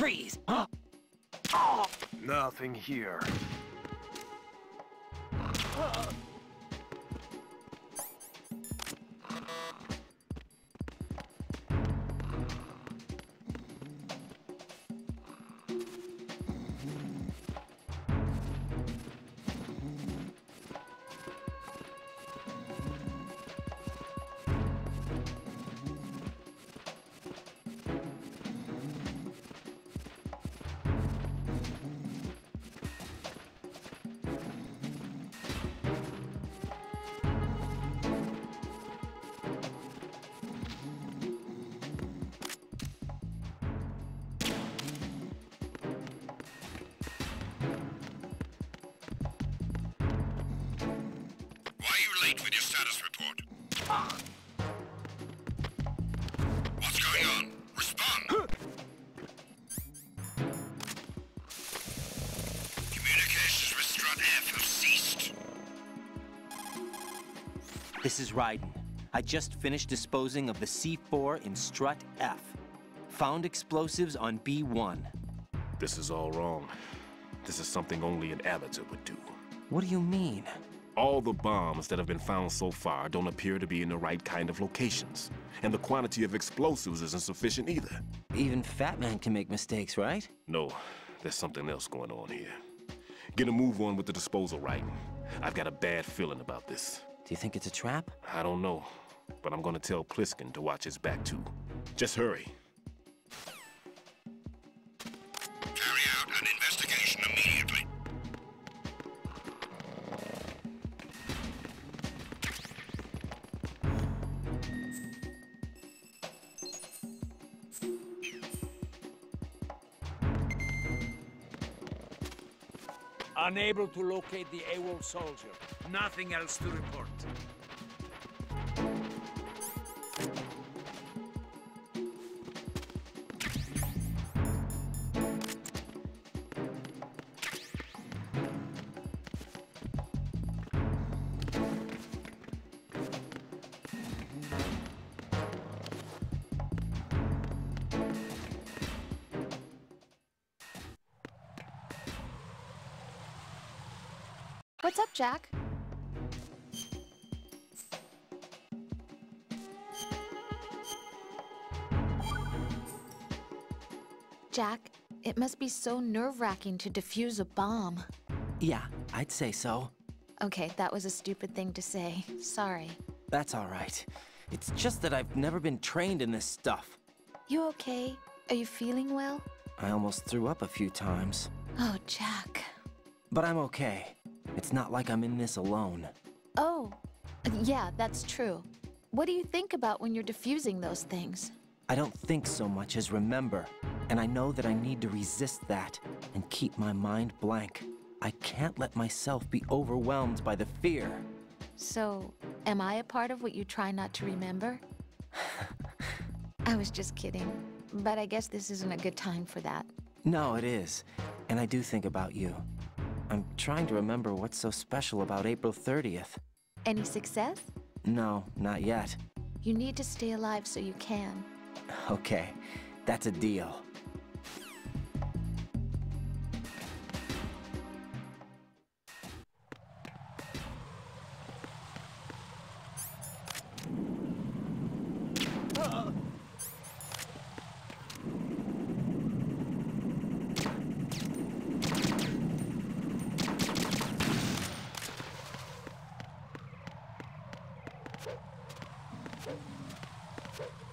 Freeze! Huh? Nothing here. This is Raiden. I just finished disposing of the C4 in Strut F. Found explosives on B1. This is all wrong. This is something only an amateur would do. What do you mean? All the bombs that have been found so far don't appear to be in the right kind of locations. And the quantity of explosives isn't sufficient either. Even Fat Man can make mistakes, right? No, there's something else going on here. Get a move on with the disposal, right? I've got a bad feeling about this. Do you think it's a trap? I don't know, but I'm gonna tell Pliskin to watch his back too. Just hurry. Carry out an investigation immediately. Unable to locate the AWOL soldier. Nothing else to report. What's up, Jack? Jack, it must be so nerve-wracking to defuse a bomb. Yeah, I'd say so. Okay, that was a stupid thing to say. Sorry. That's all right. It's just that I've never been trained in this stuff. You okay? Are you feeling well? I almost threw up a few times. Oh, Jack. But I'm okay. It's not like I'm in this alone. Oh, yeah, that's true. What do you think about when you're defusing those things? I don't think so much as remember, and I know that I need to resist that and keep my mind blank. I can't let myself be overwhelmed by the fear. So, am I a part of what you try not to remember? I was just kidding, but I guess this isn't a good time for that. No, it is. And I do think about you. I'm trying to remember what's so special about April 30th. Any success? No, not yet. You need to stay alive so you can. Okay, that's a deal. Freeze!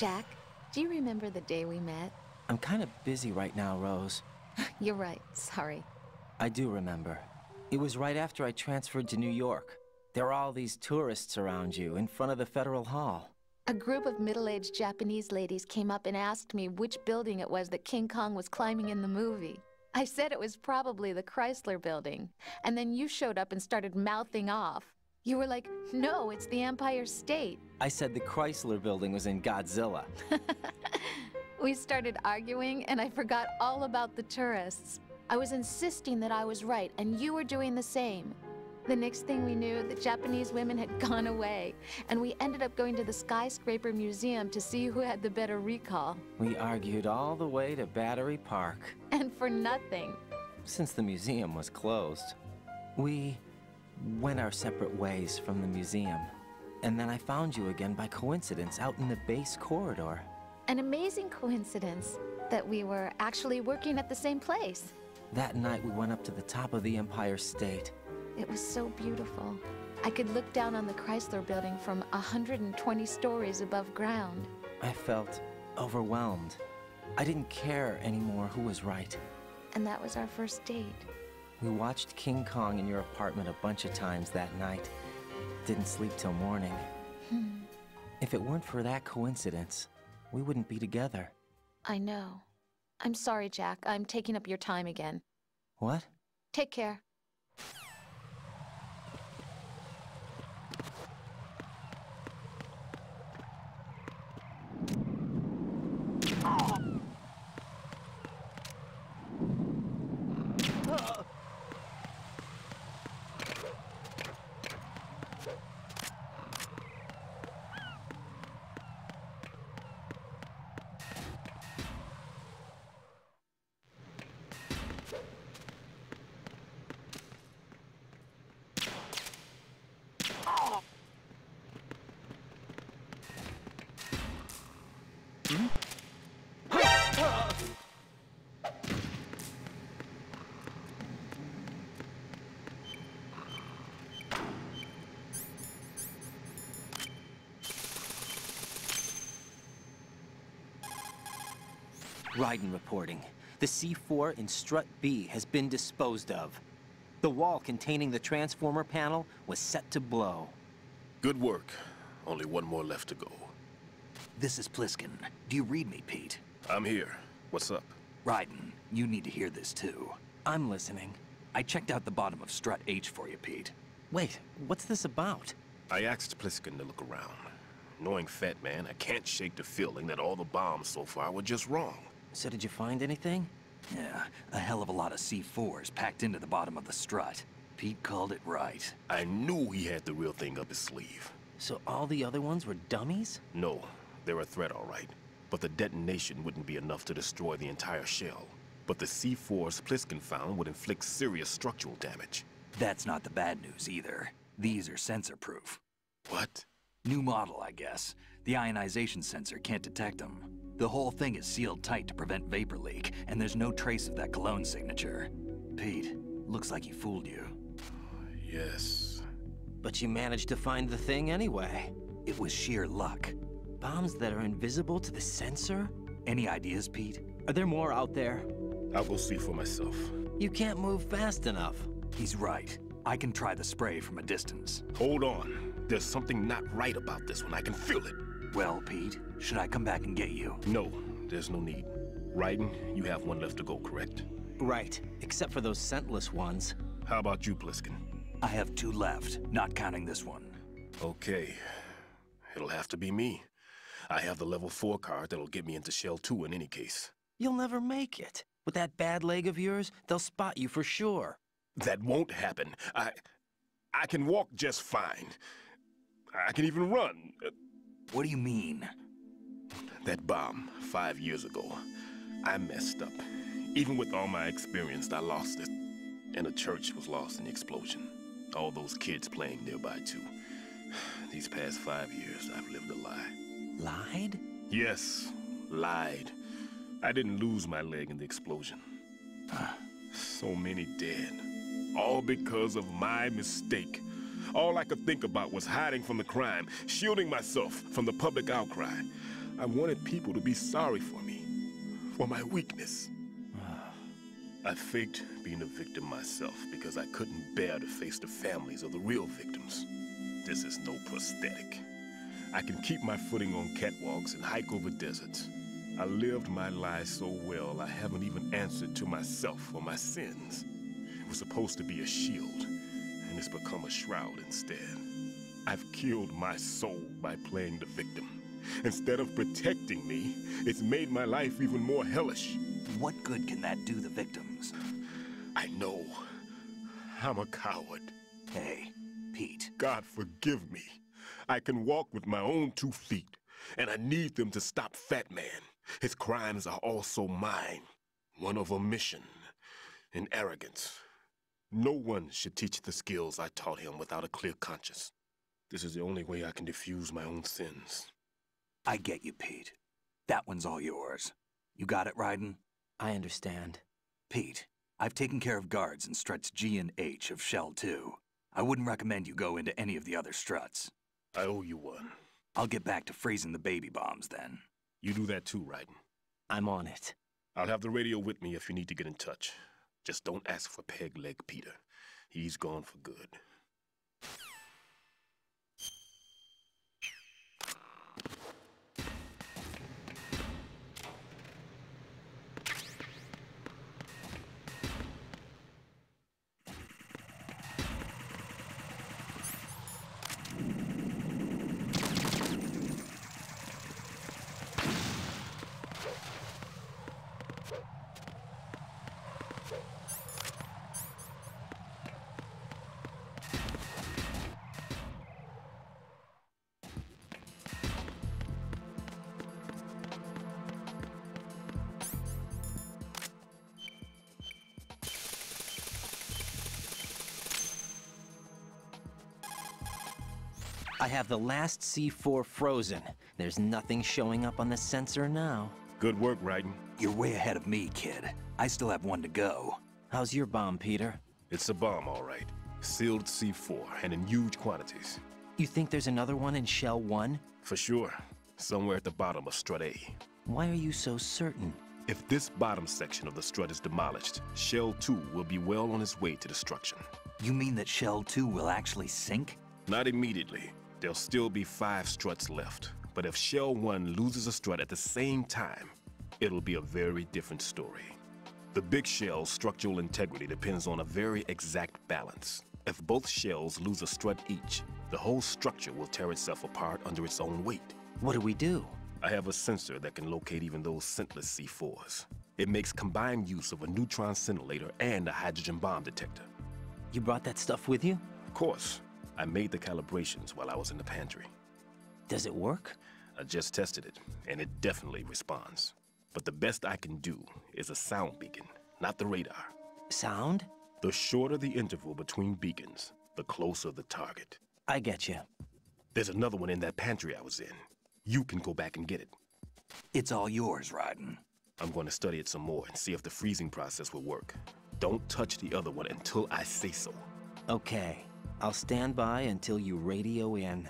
Jack, do you remember the day we met? I'm kind of busy right now, Rose. You're right, sorry. I do remember. It was right after I transferred to New York. There were all these tourists around you in front of the Federal Hall. A group of middle aged Japanese ladies came up and asked me which building it was that King Kong was climbing in the movie. I said it was probably the Chrysler building. And then you showed up and started mouthing off. You were like, no, it's the Empire State. I said the Chrysler building was in Godzilla. We started arguing, and I forgot all about the tourists. I was insisting that I was right, and you were doing the same. The next thing we knew, the Japanese women had gone away, and we ended up going to the Skyscraper Museum to see who had the better recall. We argued all the way to Battery Park, And for nothing. since the museum was closed. We went our separate ways from the museum. And then I found you again by coincidence out in the base corridor. An amazing coincidence that we were actually working at the same place. That night we went up to the top of the Empire State. It was so beautiful. I could look down on the Chrysler building from 120 stories above ground. I felt overwhelmed. I didn't care anymore who was right. And that was our first date. We watched King Kong in your apartment a bunch of times that night. Didn't sleep till morning. Hmm. If it weren't for that coincidence, we wouldn't be together. I know. I'm sorry, Jack. I'm taking up your time again. What? Take care. Raiden reporting. The C4 in Strut B has been disposed of. The wall containing the transformer panel was set to blow. Good work. Only one more left to go. This is Pliskin. Do you read me, Pete? I'm here. What's up? Raiden, you need to hear this too. I'm listening. I checked out the bottom of Strut H for you, Pete. Wait, what's this about? I asked Pliskin to look around. Knowing Fat Man, I can't shake the feeling that all the bombs so far were just wrong. So did you find anything? Yeah, a hell of a lot of C4s packed into the bottom of the strut. Pete called it right. I knew he had the real thing up his sleeve. So all the other ones were dummies? No, they're a threat, all right. But the detonation wouldn't be enough to destroy the entire shell. But the C4s Pliskin found would inflict serious structural damage. That's not the bad news either. These are sensor-proof. What? New model, I guess. The ionization sensor can't detect them. The whole thing is sealed tight to prevent vapor leak, and there's no trace of that cologne signature. Pete, looks like he fooled you. Yes. But you managed to find the thing anyway. It was sheer luck. Bombs that are invisible to the sensor? Any ideas, Pete? Are there more out there? I'll go see for myself. You can't move fast enough. He's right. I can try the spray from a distance. Hold on. There's something not right about this one. I can feel it. Well, Pete, should I come back and get you? No, there's no need. Raiden, you have one left to go, correct? Right, except for those scentless ones. How about you, Pliskin? I have two left, not counting this one. Okay. It'll have to be me. I have the level 4 card that'll get me into Shell 2 in any case. You'll never make it. With that bad leg of yours, they'll spot you for sure. That won't happen. I... I can walk just fine. I can even run. What do you mean? That bomb, five years ago. I messed up. Even with all my experience, I lost it. And the church was lost in the explosion. All those kids playing nearby, too. These past five years, I've lived a lie. Lied? Yes, lied. I didn't lose my leg in the explosion. So many dead. All because of my mistake. All I could think about was hiding from the crime, shielding myself from the public outcry. I wanted people to be sorry for me, for my weakness. Ah. I faked being a victim myself because I couldn't bear to face the families of the real victims. This is no prosthetic. I can keep my footing on catwalks and hike over deserts. I lived my life so well, I haven't even answered to myself for my sins. It was supposed to be a shield, it's become a shroud instead. I've killed my soul by playing the victim. Instead of protecting me, it's made my life even more hellish. What good can that do the victims? I know. I'm a coward. Hey, Pete. God forgive me. I can walk with my own two feet, and I need them to stop Fat Man. His crimes are also mine. One of omission and arrogance. No one should teach the skills I taught him without a clear conscience. This is the only way I can diffuse my own sins. I get you, Pete. That one's all yours. You got it, Raiden? I understand. Pete, I've taken care of guards in struts G and H of Shell 2. I wouldn't recommend you go into any of the other struts. I owe you one. I'll get back to freezing the baby bombs then. You do that too, Raiden. I'm on it. I'll have the radio with me if you need to get in touch. Just don't ask for Peg Leg Peter. He's gone for good. I have the last C4 frozen. There's nothing showing up on the sensor now. Good work, Raiden. You're way ahead of me, kid. I still have one to go. How's your bomb, Peter? It's a bomb, all right. Sealed C4, and in huge quantities. You think there's another one in Shell 1? For sure. Somewhere at the bottom of Strut A. Why are you so certain? If this bottom section of the strut is demolished, Shell 2 will be well on its way to destruction. You mean that Shell 2 will actually sink? Not immediately. There'll still be five struts left. But if Shell 1 loses a strut at the same time, it'll be a very different story. The big shell's structural integrity depends on a very exact balance. If both shells lose a strut each, the whole structure will tear itself apart under its own weight. What do we do? I have a sensor that can locate even those scentless C4s. It makes combined use of a neutron scintillator and a hydrogen bomb detector. You brought that stuff with you? Of course, I made the calibrations while I was in the pantry. Does it work? I just tested it, and it definitely responds. But the best I can do is a sound beacon, not the radar. Sound? The shorter the interval between beacons, the closer the target. I get you. There's another one in that pantry I was in. You can go back and get it. It's all yours, Raiden. I'm going to study it some more and see if the freezing process will work. Don't touch the other one until I say so. Okay. I'll stand by until you radio in.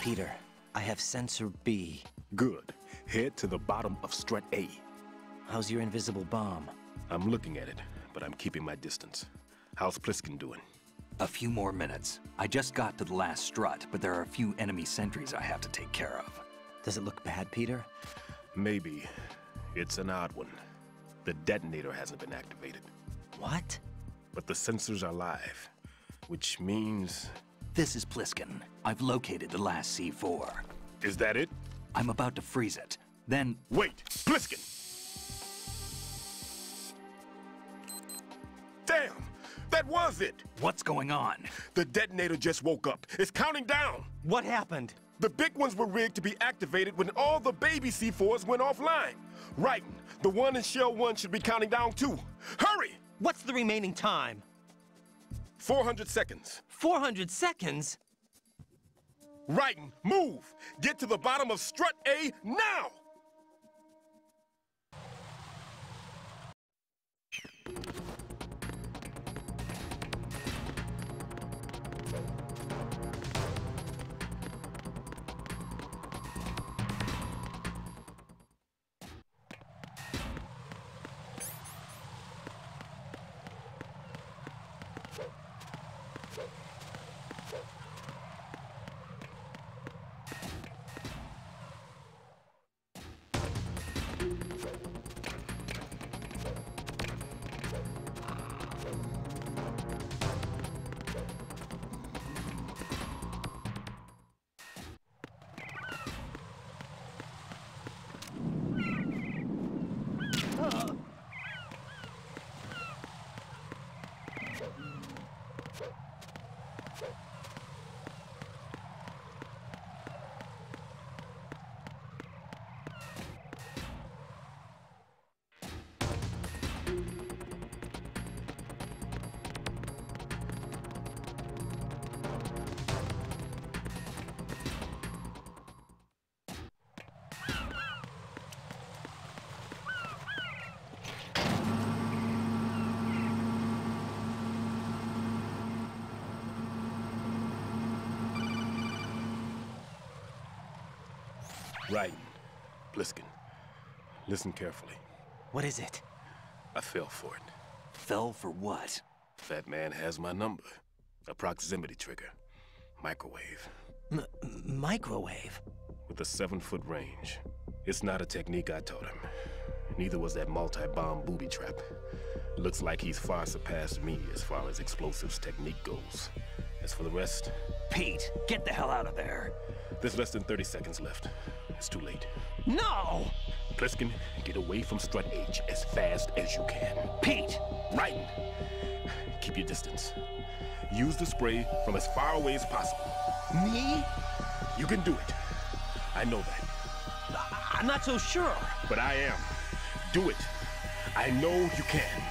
Peter, I have sensor B. Good. Head to the bottom of strut A. How's your invisible bomb? I'm looking at it, but I'm keeping my distance. How's Pliskin doing? A few more minutes. I just got to the last strut, but there are a few enemy sentries I have to take care of. Does it look bad, Peter? Maybe. It's an odd one. The detonator hasn't been activated, What? but the sensors are live, which means. This is Pliskin. I've located the last C4. Is that it? I'm about to freeze it. Then, Wait! Pliskin! What's going on? The detonator just woke up. It's counting down. What happened? The big ones were rigged to be activated when all the baby C4s went offline. Right, the one in Shell 1 should be counting down too. Hurry! What's the remaining time? 400 seconds. 400 seconds? Raiden, move! Get to the bottom of strut A now! you Right. Pliskin. Listen carefully. What is it? I fell for it. Fell for what? Fat man has my number. A proximity trigger. Microwave. M microwave? With a seven-foot range. It's not a technique I taught him. Neither was that multi-bomb booby trap. Looks like he's far surpassed me as far as explosives technique goes. As for the rest... Pete, get the hell out of there. There's less than 30 seconds left. It's too late. No! Pliskin, get away from Strut H as fast as you can. Pete! Right! Keep your distance. Use the spray from as far away as possible. Me? You can do it. I know that. I'm not so sure. But I am. Do it. I know you can.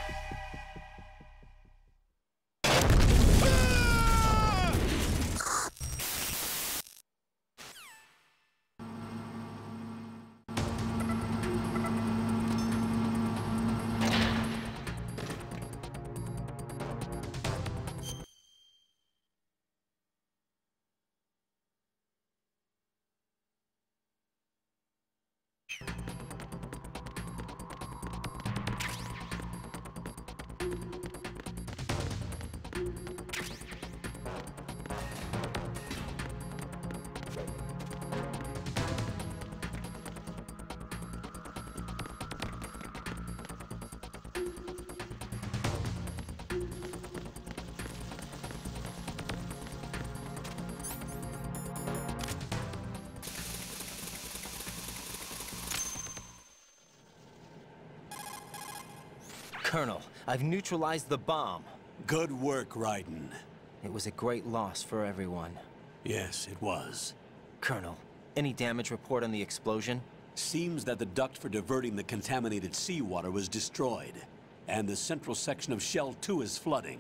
Colonel, I've neutralized the bomb. Good work, Raiden. It was a great loss for everyone. Yes, it was. Colonel, any damage report on the explosion? Seems that the duct for diverting the contaminated seawater was destroyed, and the central section of Shell 2 is flooding.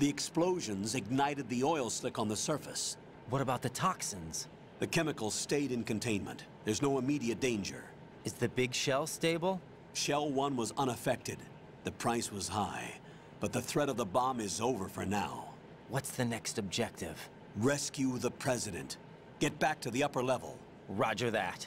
The explosions ignited the oil slick on the surface. What about the toxins? The chemicals stayed in containment. There's no immediate danger. Is the big shell stable? Shell 1 was unaffected. The price was high, but the threat of the bomb is over for now. What's the next objective? Rescue the President. Get back to the upper level. Roger that.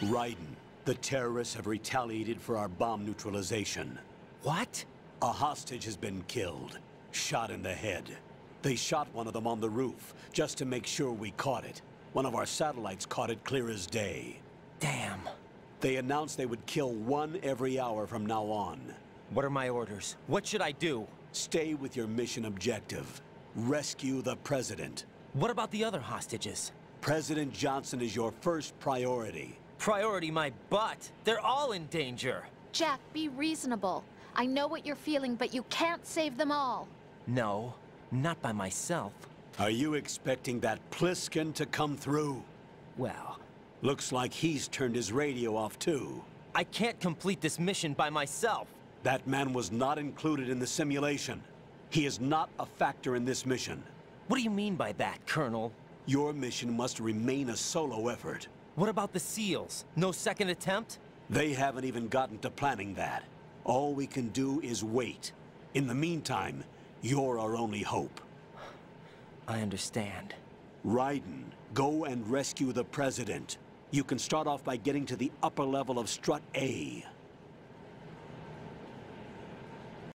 Raiden, the terrorists have retaliated for our bomb neutralization. What? A hostage has been killed, shot in the head. They shot one of them on the roof, just to make sure we caught it. One of our satellites caught it clear as day. Damn. They announced they would kill one every hour from now on. What are my orders? What should I do? Stay with your mission objective. Rescue the President. What about the other hostages? President Johnson is your first priority. Priority my butt. They're all in danger. Jack, be reasonable. I know what you're feeling, but you can't save them all. No, not by myself. Are you expecting that Pliskin to come through? Well, Looks like he's turned his radio off too. I can't complete this mission by myself. That man was not included in the simulation. He is not a factor in this mission. What do you mean by that, Colonel? Your mission must remain a solo effort. What about the SEALs? No second attempt? They haven't even gotten to planning that. All we can do is wait. In the meantime, you're our only hope. I understand. Raiden, go and rescue the President. You can start off by getting to the upper level of Strut A.